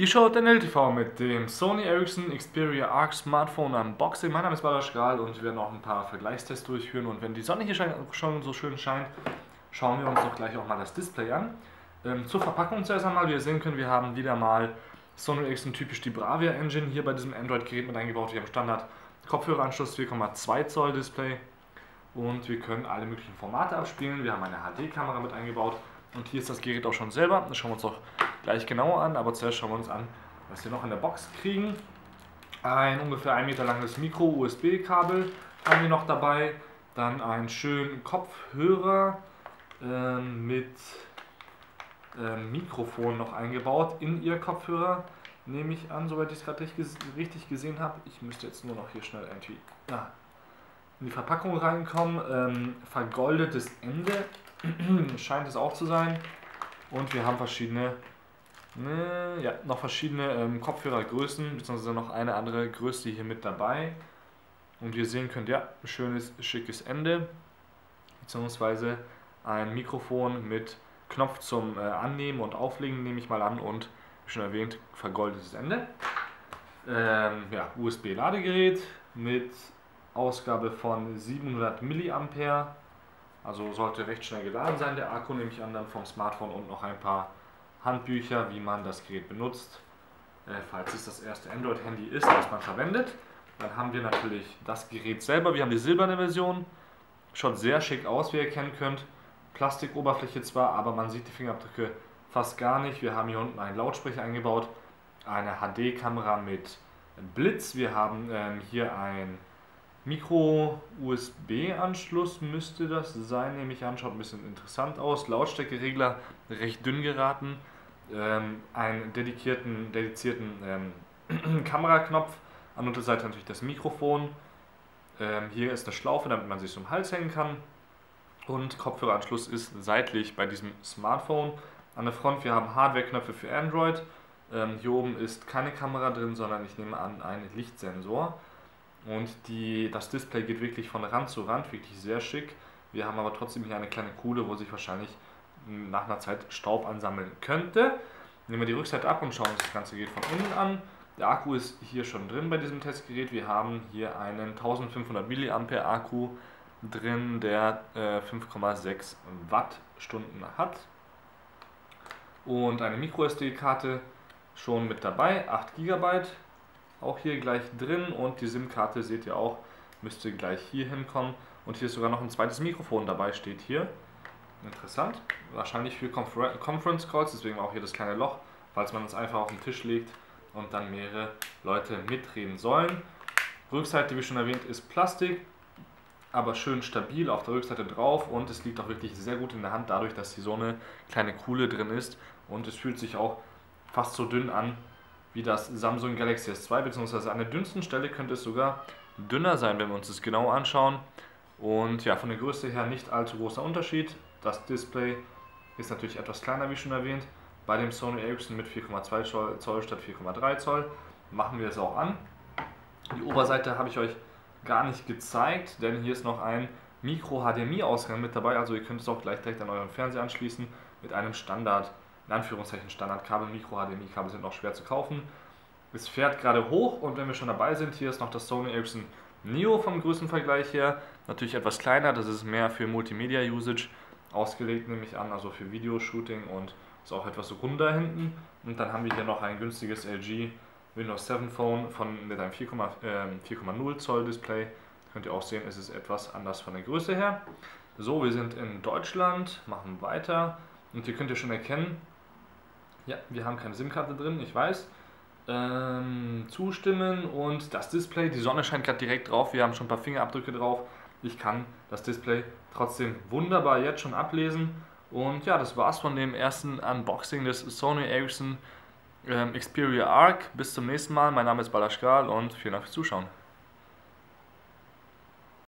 Ihr schaut NLTV mit dem Sony Ericsson Xperia Arc Smartphone Unboxing. Mein Name ist Balasch Grahl und wir werden auch ein paar Vergleichstests durchführen. Und wenn die Sonne hier schon so schön scheint, schauen wir uns doch gleich auch mal das Display an. Ähm, zur Verpackung zuerst einmal, wie ihr sehen könnt, wir haben wieder mal Sony Ericsson typisch die Bravia Engine hier bei diesem Android-Gerät mit eingebaut. Wir haben Standard Kopfhöreranschluss 4,2 Zoll Display und wir können alle möglichen Formate abspielen. Wir haben eine HD-Kamera mit eingebaut und hier ist das Gerät auch schon selber. Das schauen wir uns auch gleich genauer an, aber zuerst schauen wir uns an, was wir noch in der Box kriegen. Ein ungefähr 1 Meter langes Micro-USB-Kabel haben wir noch dabei. Dann einen schönen Kopfhörer äh, mit äh, Mikrofon noch eingebaut in ihr Kopfhörer. Nehme ich an, soweit ich es gerade richtig gesehen habe. Ich müsste jetzt nur noch hier schnell irgendwie ja, in die Verpackung reinkommen. Ähm, vergoldetes Ende scheint es auch zu sein. Und wir haben verschiedene Ne, ja, noch verschiedene ähm, Kopfhörergrößen, beziehungsweise noch eine andere Größe hier mit dabei. Und wie ihr sehen könnt, ja, ein schönes, schickes Ende, beziehungsweise ein Mikrofon mit Knopf zum äh, Annehmen und Auflegen, nehme ich mal an, und wie schon erwähnt, vergoldetes Ende. Ähm, ja, USB-Ladegerät mit Ausgabe von 700 mA, also sollte recht schnell geladen sein, der Akku nehme ich an, dann vom Smartphone und noch ein paar Handbücher, wie man das Gerät benutzt, äh, falls es das erste Android-Handy ist, das man verwendet. Dann haben wir natürlich das Gerät selber. Wir haben die silberne Version. Schaut sehr schick aus, wie ihr erkennen könnt. Plastikoberfläche zwar, aber man sieht die Fingerabdrücke fast gar nicht. Wir haben hier unten einen Lautsprecher eingebaut, eine HD-Kamera mit Blitz. Wir haben ähm, hier ein Micro-USB-Anschluss müsste das sein, nehme ich an, schaut ein bisschen interessant aus. Lautstärkeregler recht dünn geraten. Ähm, einen dedizierten, dedizierten ähm, Kameraknopf. An der Unterseite natürlich das Mikrofon. Ähm, hier ist eine Schlaufe, damit man sich zum Hals hängen kann. Und Kopfhöreranschluss ist seitlich bei diesem Smartphone. An der Front, wir haben Hardware-Knöpfe für Android. Ähm, hier oben ist keine Kamera drin, sondern ich nehme an, ein Lichtsensor. Und die, das Display geht wirklich von Rand zu Rand, wirklich sehr schick. Wir haben aber trotzdem hier eine kleine Kuhle, wo sich wahrscheinlich nach einer Zeit Staub ansammeln könnte. Nehmen wir die Rückseite ab und schauen uns das ganze Gerät von innen an. Der Akku ist hier schon drin bei diesem Testgerät. Wir haben hier einen 1500 mAh Akku drin, der äh, 5,6 Wattstunden hat. Und eine MicroSD-Karte schon mit dabei, 8 GB auch hier gleich drin und die SIM-Karte seht ihr auch, müsste gleich hier hinkommen. Und hier ist sogar noch ein zweites Mikrofon dabei, steht hier. Interessant. Wahrscheinlich für Confer Conference Calls, deswegen auch hier das kleine Loch, falls man es einfach auf den Tisch legt und dann mehrere Leute mitreden sollen. Rückseite, wie schon erwähnt, ist Plastik, aber schön stabil auf der Rückseite drauf und es liegt auch wirklich sehr gut in der Hand, dadurch, dass hier so eine kleine Kuhle drin ist und es fühlt sich auch fast so dünn an, wie das Samsung Galaxy S2, beziehungsweise an der dünnsten Stelle könnte es sogar dünner sein, wenn wir uns das genau anschauen. Und ja, von der Größe her nicht allzu großer Unterschied. Das Display ist natürlich etwas kleiner, wie schon erwähnt. Bei dem Sony Ericsson mit 4,2 Zoll statt 4,3 Zoll machen wir es auch an. Die Oberseite habe ich euch gar nicht gezeigt, denn hier ist noch ein Micro-HDMI-Ausgang mit dabei. Also ihr könnt es auch gleich direkt an euren Fernseher anschließen mit einem Standard in Anführungszeichen Standardkabel, Micro-HDMI-Kabel sind auch schwer zu kaufen. Es fährt gerade hoch und wenn wir schon dabei sind, hier ist noch das Sony Ericsson Neo vom Größenvergleich her. Natürlich etwas kleiner, das ist mehr für Multimedia-Usage ausgelegt, nehme ich an, also für Videoshooting und ist auch etwas runder hinten. Und dann haben wir hier noch ein günstiges LG Windows 7 Phone von, mit einem 4,0 äh, Zoll Display. Könnt ihr auch sehen, es ist etwas anders von der Größe her. So, wir sind in Deutschland, machen weiter. Und hier könnt ihr schon erkennen, ja, wir haben keine SIM-Karte drin, ich weiß. Ähm, zustimmen und das Display, die Sonne scheint gerade direkt drauf, wir haben schon ein paar Fingerabdrücke drauf. Ich kann das Display trotzdem wunderbar jetzt schon ablesen. Und ja, das war's von dem ersten Unboxing des Sony Ericsson ähm, Xperia Arc. Bis zum nächsten Mal. Mein Name ist Balaschkal und vielen Dank fürs Zuschauen.